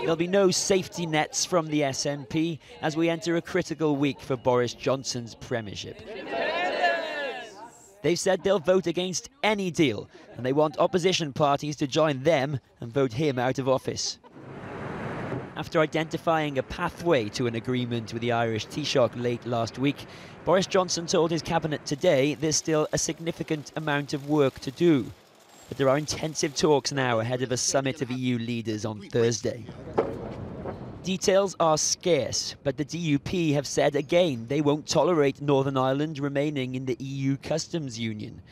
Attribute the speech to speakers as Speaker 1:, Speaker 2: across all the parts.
Speaker 1: There'll be no safety nets from the SNP as we enter a critical week for Boris Johnson's premiership. They've said they'll vote against any deal, and they want opposition parties to join them and vote him out of office. After identifying a pathway to an agreement with the Irish Taoiseach late last week, Boris Johnson told his cabinet today there's still a significant amount of work to do. But there are intensive talks now ahead of a summit of EU leaders on Thursday. Details are scarce, but the DUP have said again they won't tolerate Northern Ireland remaining in the EU customs union.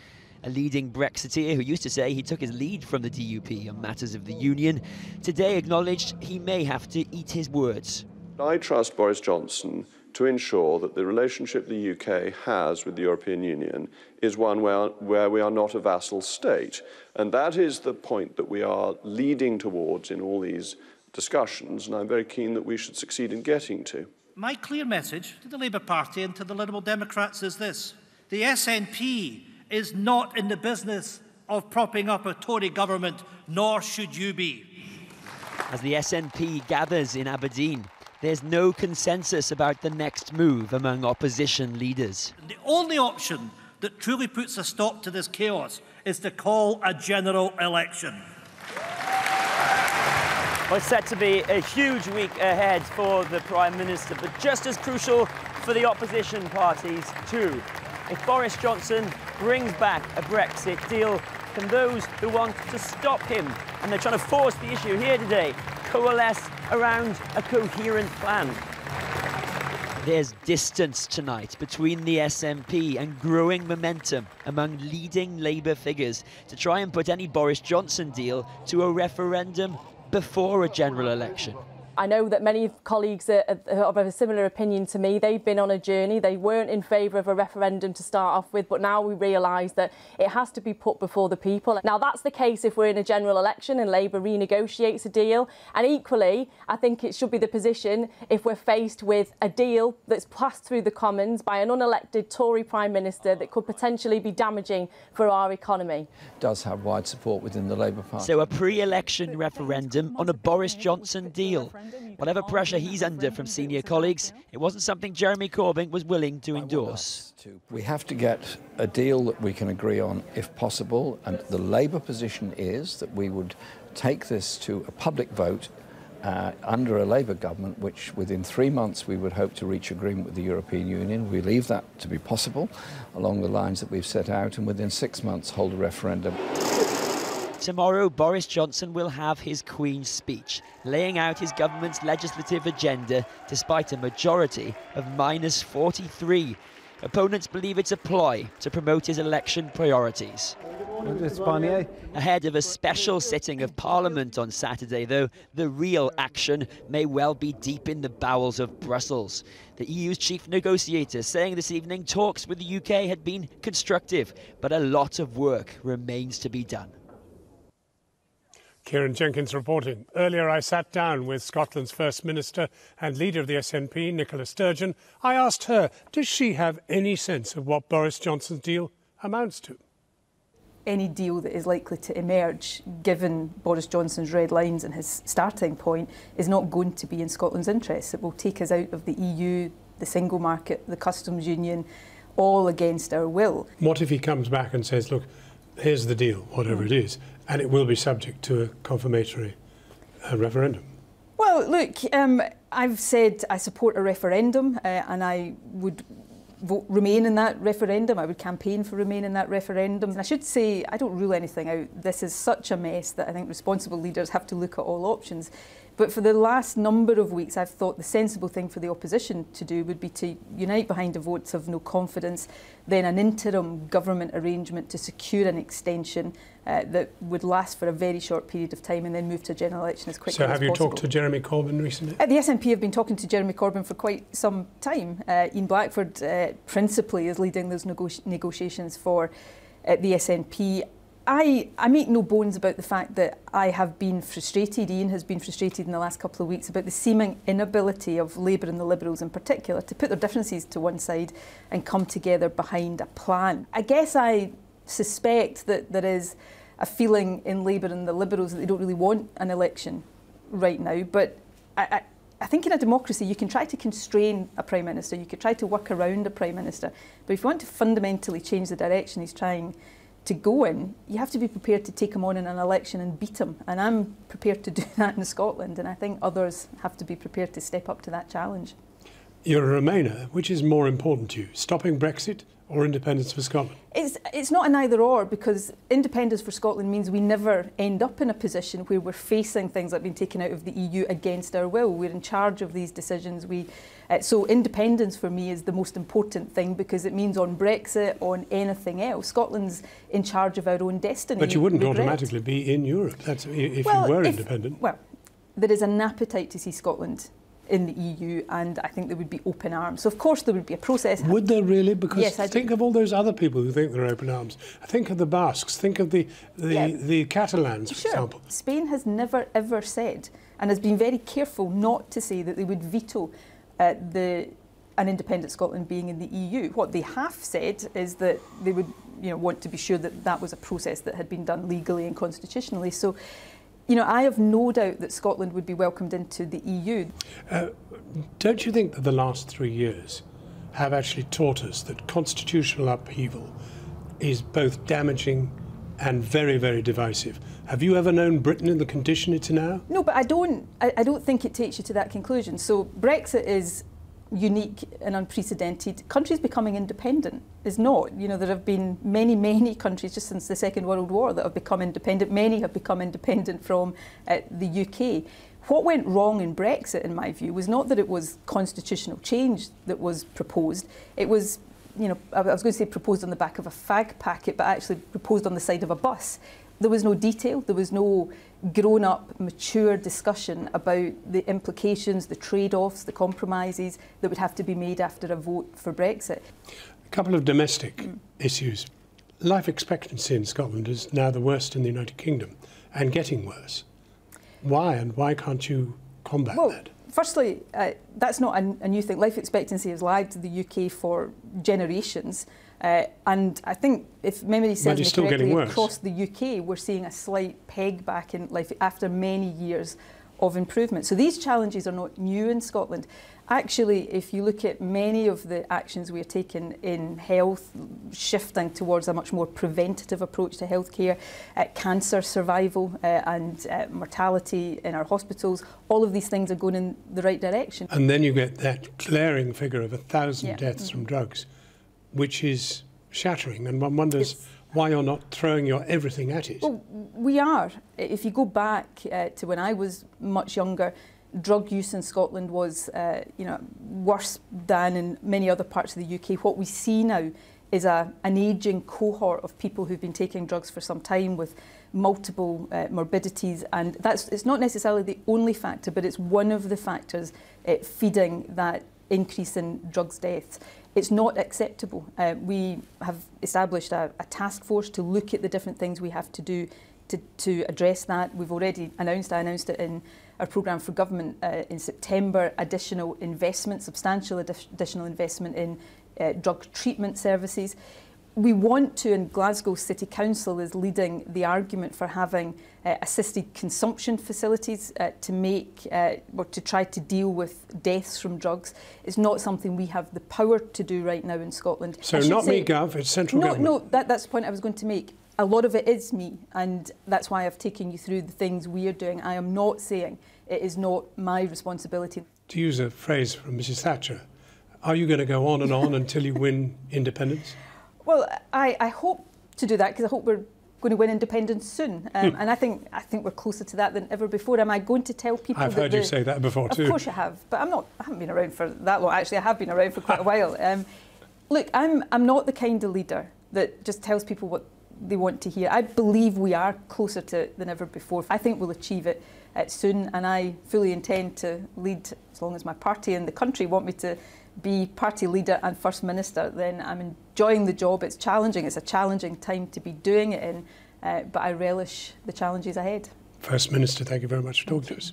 Speaker 1: A leading Brexiteer who used to say he took his lead from the DUP on matters of the union, today acknowledged he may have to eat his words.
Speaker 2: I trust Boris Johnson to ensure that the relationship the UK has with the European Union is one where, where we are not a vassal state. And that is the point that we are leading towards in all these discussions, and I'm very keen that we should succeed in getting to.
Speaker 3: My clear message to the Labour Party and to the Liberal Democrats is this. The SNP is not in the business of propping up a Tory government, nor should you be.
Speaker 1: As the SNP gathers in Aberdeen, there's no consensus about the next move among opposition leaders.
Speaker 3: The only option that truly puts a stop to this chaos is to call a general election.
Speaker 4: Well, it's set to be a huge week ahead for the Prime Minister, but just as crucial for the opposition parties too. If Boris Johnson brings back a Brexit deal, can those who want to stop him, and they're trying to force the issue here today, coalesce around a coherent plan?
Speaker 1: There's distance tonight between the SNP and growing momentum among leading Labour figures to try and put any Boris Johnson deal to a referendum before a general election.
Speaker 5: I know that many colleagues are, of a similar opinion to me. They've been on a journey. They weren't in favour of a referendum to start off with, but now we realise that it has to be put before the people. Now, that's the case if we're in a general election and Labour renegotiates a deal. And equally, I think it should be the position if we're faced with a deal that's passed through the Commons by an unelected Tory Prime Minister that could potentially be damaging for our economy.
Speaker 6: Does have wide support within the Labour Party.
Speaker 1: So a pre-election referendum on a Boris Johnson deal. Whatever pressure he's under from senior colleagues, it wasn't something Jeremy Corbyn was willing to endorse.
Speaker 6: We have to get a deal that we can agree on if possible, and the Labour position is that we would take this to a public vote uh, under a Labour government, which within three months we would hope to reach agreement with the European Union. We leave that to be possible along the lines that we've set out, and within six months hold a referendum.
Speaker 1: Tomorrow, Boris Johnson will have his Queen's speech, laying out his government's legislative agenda despite a majority of minus 43. Opponents believe it's a ploy to promote his election priorities. Ahead of a special sitting of Parliament on Saturday, though, the real action may well be deep in the bowels of Brussels. The EU's chief negotiator saying this evening talks with the UK had been constructive, but a lot of work remains to be done.
Speaker 7: Ciaran Jenkins reporting. Earlier, I sat down with Scotland's First Minister and leader of the SNP, Nicola Sturgeon. I asked her, does she have any sense of what Boris Johnson's deal amounts to?
Speaker 8: Any deal that is likely to emerge, given Boris Johnson's red lines and his starting point, is not going to be in Scotland's interests. It will take us out of the EU, the single market, the customs union, all against our will.
Speaker 7: What if he comes back and says, look, here's the deal, whatever it is, and it will be subject to a confirmatory uh, referendum.
Speaker 8: Well, look, um, I've said I support a referendum uh, and I would vote, remain in that referendum. I would campaign for remain in that referendum. And I should say I don't rule anything out. This is such a mess that I think responsible leaders have to look at all options. But for the last number of weeks, I've thought the sensible thing for the opposition to do would be to unite behind a vote of no confidence, then an interim government arrangement to secure an extension uh, that would last for a very short period of time and then move to a general election as quickly as
Speaker 7: possible. So have you
Speaker 8: possible.
Speaker 7: talked to Jeremy Corbyn recently?
Speaker 8: Uh, the SNP have been talking to Jeremy Corbyn for quite some time. Uh, Ian Blackford uh, principally is leading those nego negotiations for uh, the SNP. I, I make no bones about the fact that I have been frustrated, Ian has been frustrated in the last couple of weeks about the seeming inability of Labour and the Liberals in particular to put their differences to one side and come together behind a plan. I guess I suspect that there is a feeling in Labour and the Liberals that they don't really want an election right now. But I, I, I think in a democracy you can try to constrain a Prime Minister, you could try to work around a Prime Minister. But if you want to fundamentally change the direction he's trying to go in, you have to be prepared to take him on in an election and beat him. And I'm prepared to do that in Scotland, and I think others have to be prepared to step up to that challenge.
Speaker 7: You're a Remainer. Which is more important to you, stopping Brexit or independence for Scotland?
Speaker 8: It's, it's not an either or because independence for Scotland means we never end up in a position where we're facing things like being taken out of the EU against our will. We're in charge of these decisions. We, uh, so independence for me is the most important thing because it means on Brexit, on anything else, Scotland's in charge of our own destiny.
Speaker 7: But you wouldn't
Speaker 8: regret.
Speaker 7: automatically be in Europe That's, if
Speaker 8: well,
Speaker 7: you were
Speaker 8: if,
Speaker 7: independent.
Speaker 8: Well, there is an appetite to see Scotland in the EU, and I think there would be open arms. So, of course, there would be a process.
Speaker 7: Would there really? Because
Speaker 8: yes,
Speaker 7: think
Speaker 8: do.
Speaker 7: of all those other people who think they're open arms. Think of the Basques. Think of the the,
Speaker 8: Yeah.
Speaker 7: the Catalans, for
Speaker 8: Sure.
Speaker 7: example.
Speaker 8: Spain has never ever said and has been very careful not to say that they would veto uh, the an independent Scotland being in the EU. What they have said is that they would you know want to be sure that that was a process that had been done legally and constitutionally. So. You know, I have no doubt that Scotland would be welcomed into the EU.
Speaker 7: Uh, don't you think that the last three years have actually taught us that constitutional upheaval is both damaging and very, very divisive? Have you ever known Britain in the condition it's in now?
Speaker 8: No, but I don't. I, I don't think it takes you to that conclusion. So Brexit is unique and unprecedented. Countries becoming independent is not. You know, there have been many, many countries just since the Second World War that have become independent. Many have become independent from uh, the UK. What went wrong in Brexit, in my view, was not that it was constitutional change that was proposed. It was you know, I was going to say proposed on the back of a fag packet, but actually proposed on the side of a bus. There was no detail, there was no grown up, mature discussion about the implications, the trade offs, the compromises that would have to be made after a vote for Brexit.
Speaker 7: A couple of domestic issues. Life expectancy in Scotland is now the worst in the United Kingdom and getting worse. Why and why can't you combat
Speaker 8: Well,
Speaker 7: that?
Speaker 8: firstly, uh, that's not a, a new thing. Life expectancy has lagged the UK for generations. Uh, and I think, if memory serves me
Speaker 7: still
Speaker 8: correctly, across the UK, we're seeing a slight peg back in life after many years of improvement. So these challenges are not new in Scotland. Actually, if you look at many of the actions we are taking in health, shifting towards a much more preventative approach to healthcare, uh, cancer survival uh, and uh, mortality in our hospitals, all of these things are going in the right direction.
Speaker 7: And then you get that glaring figure of a thousand
Speaker 8: Yeah.
Speaker 7: deaths from drugs, which is shattering. And one wonders
Speaker 8: It's-
Speaker 7: why you're not throwing your everything at it.
Speaker 8: Well, we are. If you go back uh, to when I was much younger, drug use in Scotland was, uh, you know, worse than in many other parts of the UK. What we see now is a, an ageing cohort of people who've been taking drugs for some time with multiple uh, morbidities, and that's it's not necessarily the only factor, but it's one of the factors uh, feeding that increase in drugs deaths. It's not acceptable. Uh, we have established a, a task force to look at the different things we have to do to, to address that. We've already announced, I announced it in our programme for government uh, in September, additional investment, substantial addi- additional investment in uh, drug treatment services. We want to, and Glasgow City Council is leading the argument for having uh, assisted consumption facilities uh, to make uh, or to try to deal with deaths from drugs. It's not something we have the power to do right now in Scotland.
Speaker 7: so not
Speaker 8: say-
Speaker 7: me, Gov, it's central
Speaker 8: no,
Speaker 7: government.
Speaker 8: no, that, that's the point I was going to make. A lot of it is me, and that's why I've taken you through the things we are doing. I am not saying it is not my responsibility.
Speaker 7: To use a phrase from Mrs. Thatcher, are you going to go on and on until you win independence?
Speaker 8: Well, I, I hope to do that because I hope we're going to win independence soon, um, and I think I think we're closer to that than ever before. Am I going to tell people?
Speaker 7: I've
Speaker 8: that
Speaker 7: heard
Speaker 8: the,
Speaker 7: you say that before
Speaker 8: Of
Speaker 7: too.
Speaker 8: Of course you have, but I'm not. I haven't been around for that long. Actually, I have been around for quite a while. Um, look, I'm I'm not the kind of leader that just tells people what they want to hear. I believe we are closer to it than ever before. I think we'll achieve it uh, soon, and I fully intend to lead as long as my party and the country want me to be party leader and first minister. Then I'm enjoying the job. It's challenging. It's a challenging time to be doing it in, uh, but I relish the challenges ahead.
Speaker 7: First Minister, thank you very much for talking to us.